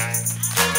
That's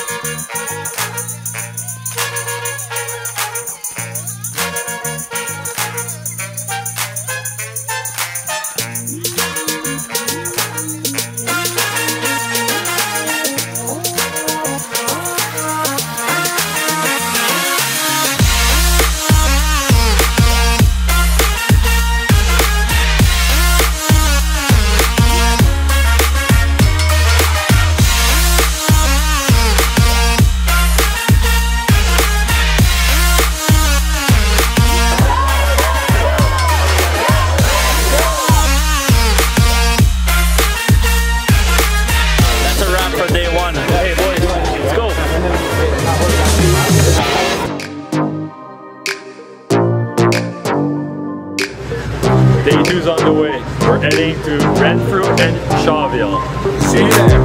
Day two's on the way. We're heading to Renfrew and Shawville. See you there.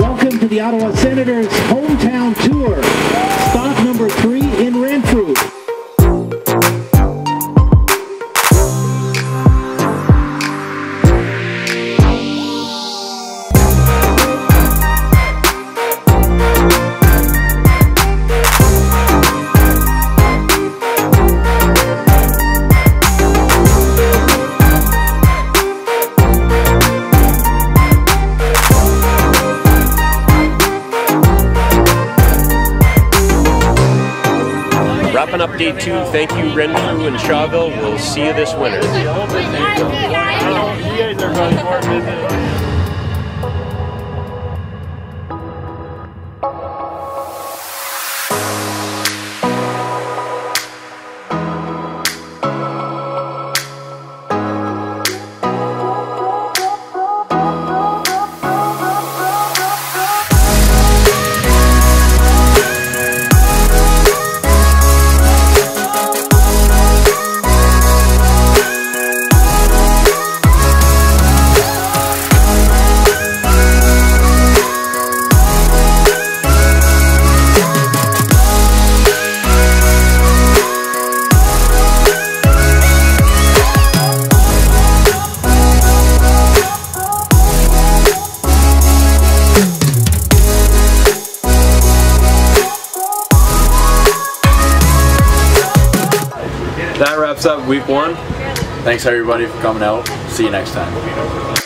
Welcome to the Ottawa Senators hometown tour. Stop number three Wrapping up day two. Thank you, Renfrew and Shawville. We'll see you this winter. That wraps up week one. Thanks everybody for coming out. See you next time.